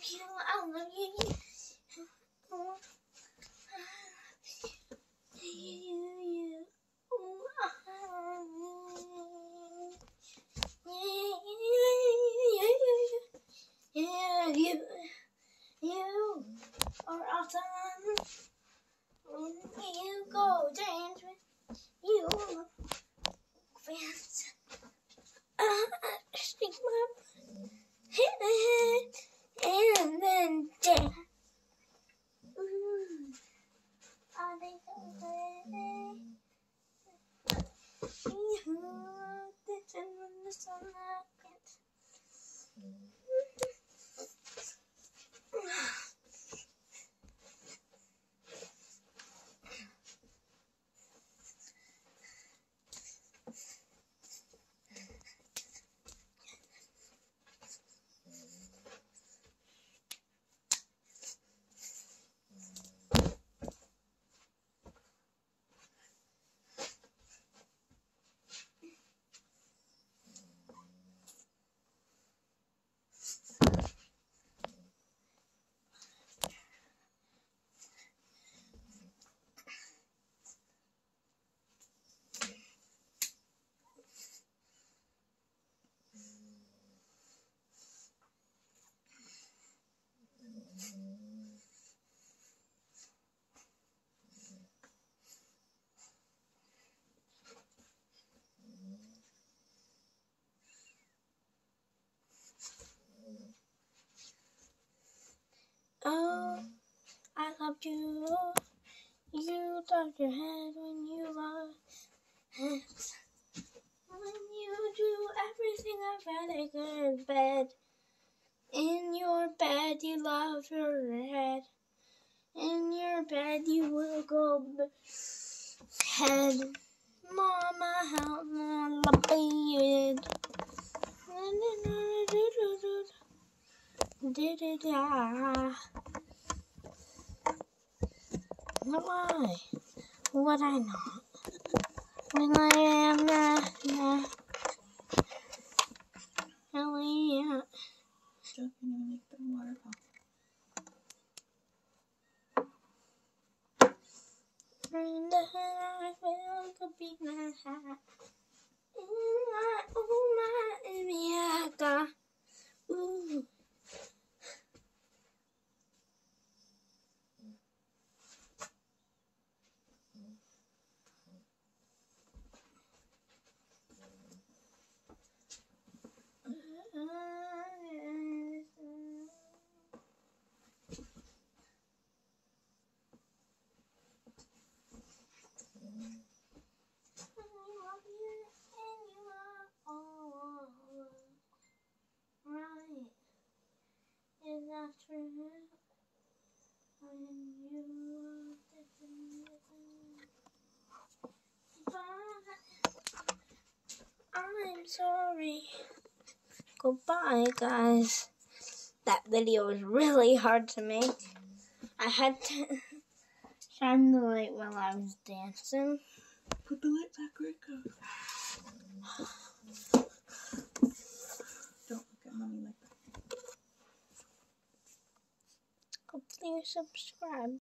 love you. I love you. I love you. You, you are awesome. You go dance with you, fans. Uh, stick my head and then dance. Ooh, I think I'm ready. You, in the Oh, I loved you. You ducked your head when you hands. When you do everything I've had a good bed. In your bed, you love your head. In your bed, you will go head. Mama, help me, love it. Da-da-da. Why would I not? When I am not, not really I'm make the waterfall. And I feel could be my hat. In my, oh my, Emiaka. Ooh. I love you and you are all right. I'm sorry. Goodbye, guys. That video was really hard to make. I had to shine the light while I was dancing. Put the light back where it goes. Subscribe.